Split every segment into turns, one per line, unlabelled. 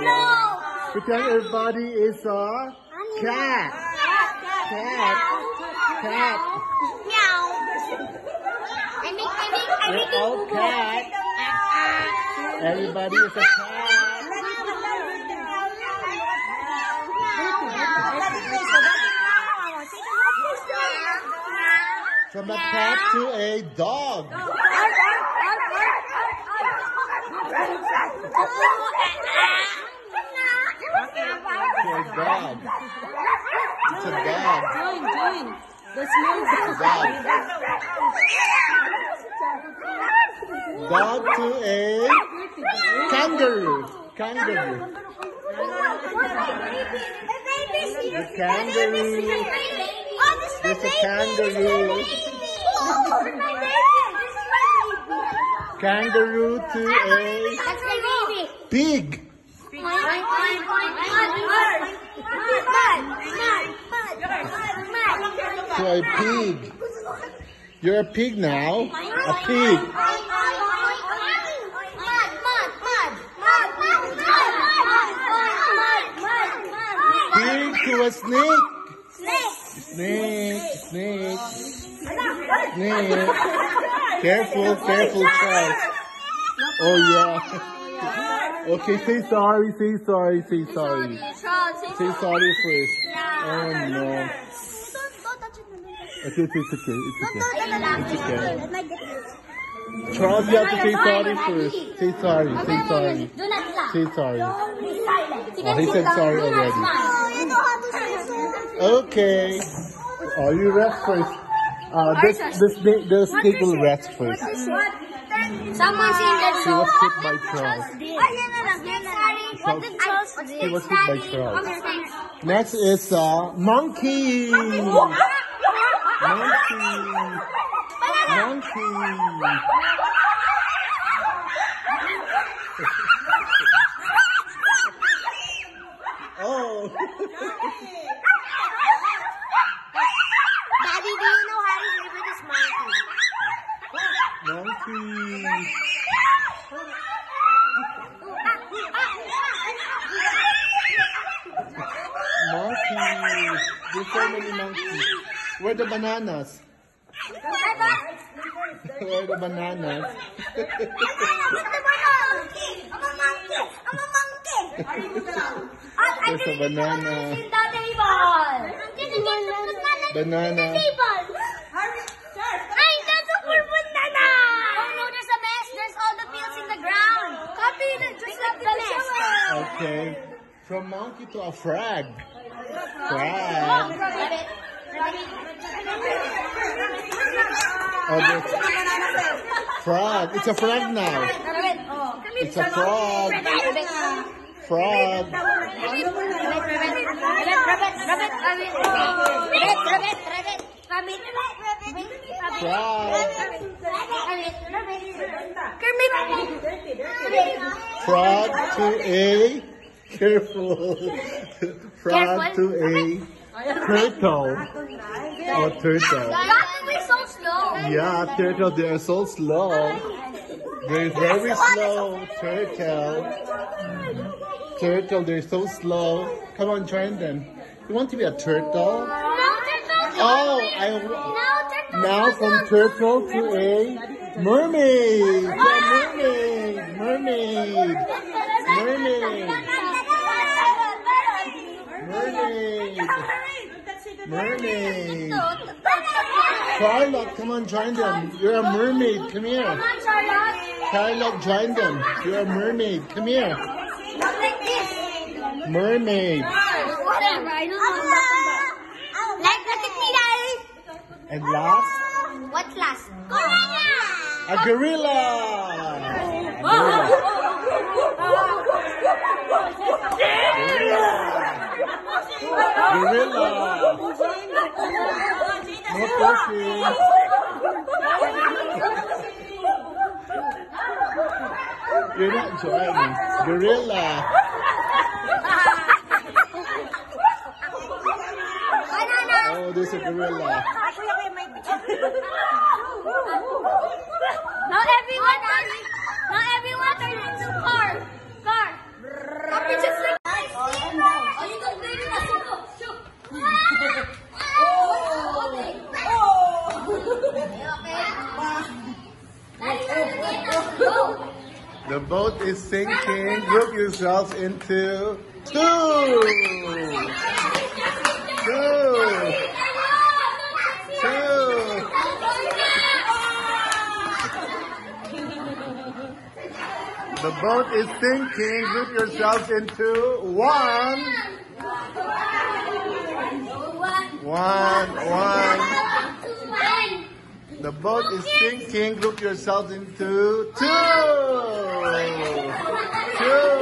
No.
Pretend everybody is a cat. Cat. Cat.
Meow. I make, I make, I
We're
make
all cat. Everybody is a cat. From a cat to a dog. It's a. It's a.
Doing, doing. This a. Dog
to a kangaroo. Kangaroo. Kangaroo. It's a kangaroo. Kangaroo to a pig. To a pig. You're a pig now. A pig. Pig to a snake. Snake. Snake. Snake. Careful, careful, Charles. Oh yeah. Okay, say sorry, say sorry, say sorry. Say sorry first. Oh no. Okay, it's, it's okay, it's okay. It's okay. Charles, you have to say sorry first. Say sorry, say sorry.
Laugh.
Say sorry. Oh, he said sorry already.
smile. You know how to say sorry.
Okay. Oh, you rest first. Uh, this, this, this, this pig will rest first.
Someone's in the
She was hit by Charles.
What did Charles do?
She was hit by Charles. Next is uh, monkey. Monkey. Monkey. Oh.
Monkey?
monkey. Monkey. There's so many monkeys. Where the bananas? Where the bananas? There's a banana. Banana. Okay. From monkey to a frog. Frog. Oh, frog. It's a frog now.
Oh.
It's a frog. Frog.
Rabbit, rabbit, rabbit, rabbit, rabbit, rabbit, rabbit,
Frog.
rabbit, Kermit.
Frog to a. Careful. Frog to a turtle. Oh, turtle.
That was so slow.
Yeah, turtle, they are so slow. They're very slow, turtle. Turtle, they're so slow. Come on, join them. You want to be a turtle? Oh, I now from turtle to a mermaid. Mermaid, mermaid, mermaid, mermaid, mermaid. Charlotte, come on, join them. You're a mermaid. Come here.
Come on, Charlotte.
Join them. You're a mermaid. Come here.
Not like this.
Mermaid.
Whatever, I don't know. Like, look at me, Daddy.
And last,
What's last? Gorilla.
a gorilla. Gorilla. Gorilla. No pushing. You're not joining. Gorilla. Oh, there's a gorilla
not everyone turns, not everyone turns into car. Car. Copy
just like oh, The boat is sinking. Group yourselves into two. Two. The boat is sinking. Group yourselves into
one. One, one.
The boat is sinking. Group yourselves into
two.
Two.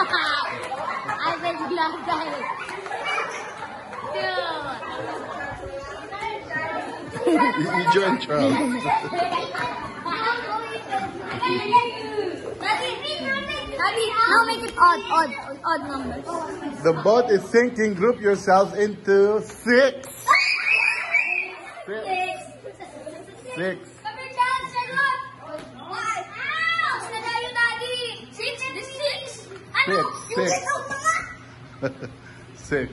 I will love that.
You, you join Charles.
Daddy, now make it odd, odd, odd numbers.
The boat is sinking. Group yourselves into six. Six. Six.
Come six. Six.
six.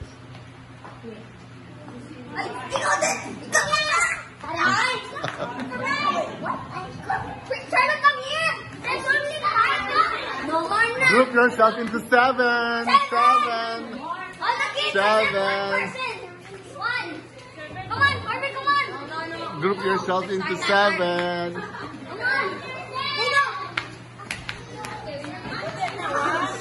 Group, yourself into seven. Seven. Seven.
Come on, Harvey, come on.
Group
yourself into seven.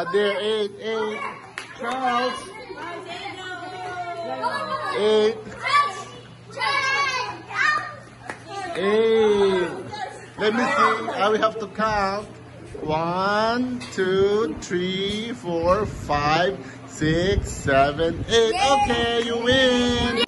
Ah,
there. Eight. Eight. Charles. Eight. Eight. Let me see. I will have to count. One, two, three, four, five, six, seven, eight. Okay, you win.